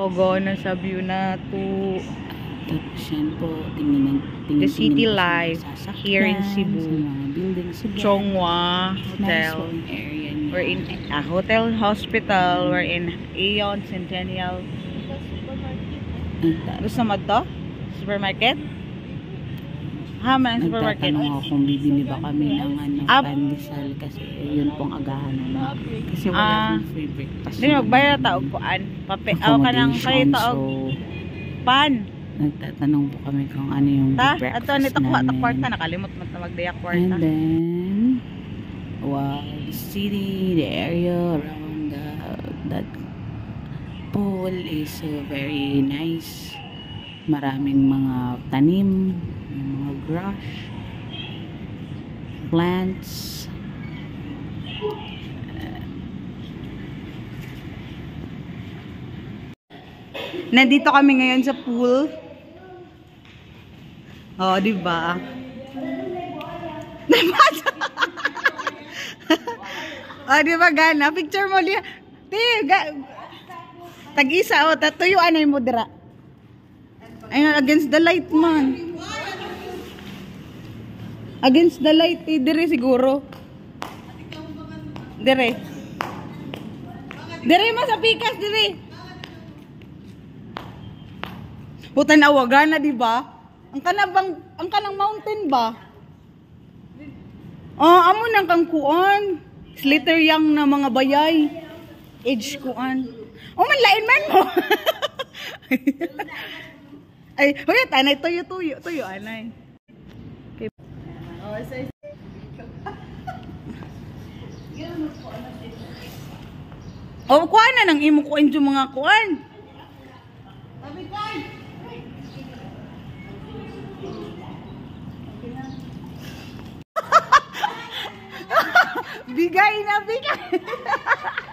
Pogo na sa view na to Tapos yan po, tingnan, tingnan, The city tingnan life here in Cebu. Chongwa Nice Hotel. yung area niya. We're in a hotel hospital. We're in Aeon Centennial. Gusto mo to? Supermarket? Ha, man, supermarket. Nagtatanong ako kung bibili ba kami ng ano, Ah. pandesal kasi yun pong agahan naman. Kasi wala Ah. pong free breakfast. Hindi, magbayad na taog kuan. Pape, aw ka nang kayo taog So, pan. nagtatanong po kami kung ano yung Ta, breakfast ato nito kuha ta namin. kwarta nakalimot mo na magdaya And kwarta. then, wow, the city, the area around the, that pool is uh, very nice. Maraming mga tanim, may mga grass, plants. Nandito kami ngayon sa pool. Oh, di ba? oh, di ba gana? Picture mo liya. Ga Tag-isa oh, tatuyuan ay mo dira. Ayun, against the light man. Against the light, eh, dire siguro. Dire. Dire mo sa pikas, dire. Puta na wagana, di ba? Ang kanabang, ang kanang mountain ba? Oh, amo nang kang kuan. Slither yang na mga bayay. Age kuan. Oh, man lain man mo. Ay, hoy, tanay tuyo tuyo, tuyo anay. Oh, say Oh, kuan na nang imo kuan yung mga kuan. Bigay na bigay.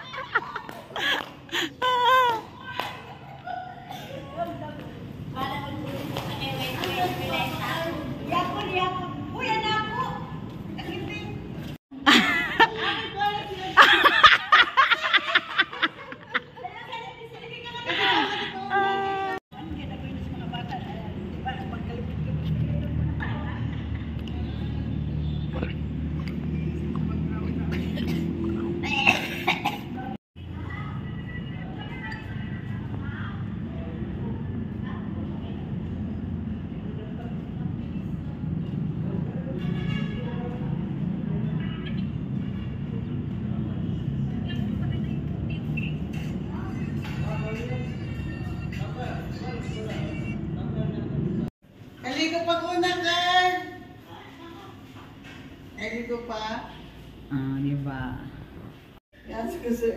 Ko sa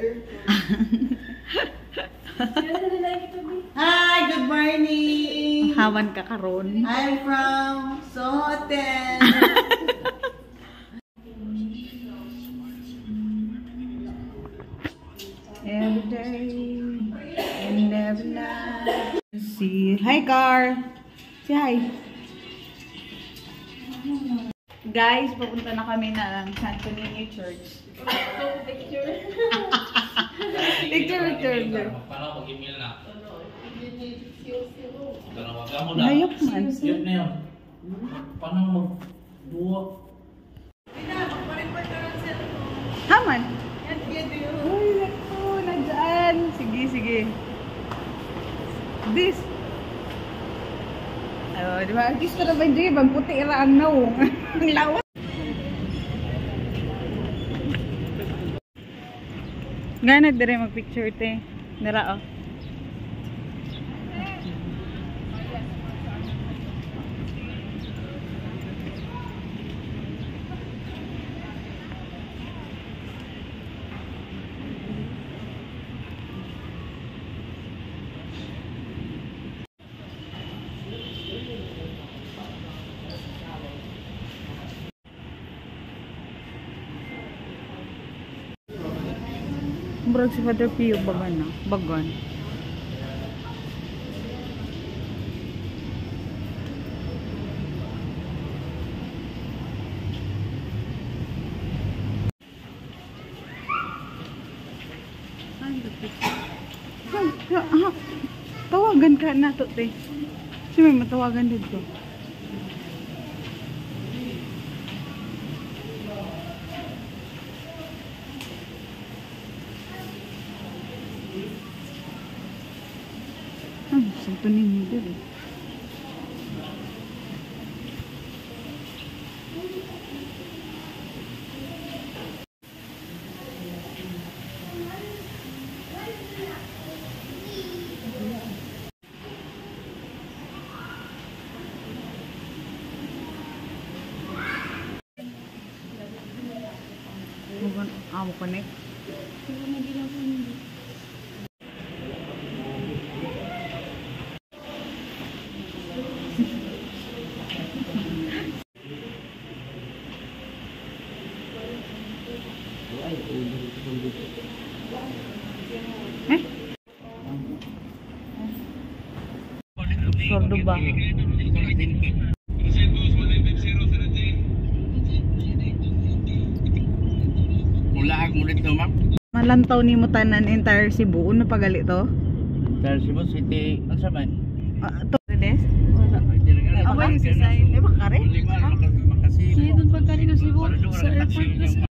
Hi, good morning. Hawan ka karon. I'm from Sohoten. every day and every night. See, hi car. Say hi. Guys, papunta na kami ng Santo Niño Church. picture, picture, picture. Para mag-email na. Tanawagan mo na. Hayop man. Yun na yun. Paano magbuwa? Haman. Uy, naku, nandyan. Sige, sige. This. Oh, di ba? Artista na ba dyan? Bang puti ira ang naong. Ang lawat. Gana dire mag-picture te. Nara oh. Murag si Father Pio ba ba na? Ah, ah. Tawagan ka na to, te. Si may matawagan dito. Ah, santo ninyo dito. Amo connect. Eh? Sordo ba? Mulaag mo dito, ma'am. Malantaw ni mo tanan entire Cebu. Ano pagali to? Dahil Cebu City, ano sa man? Ah, to. Des? Ay, Ako yung sa side. Eh, makare? Sige, doon pagkari ng Cebu. Sa airport na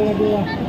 Mua.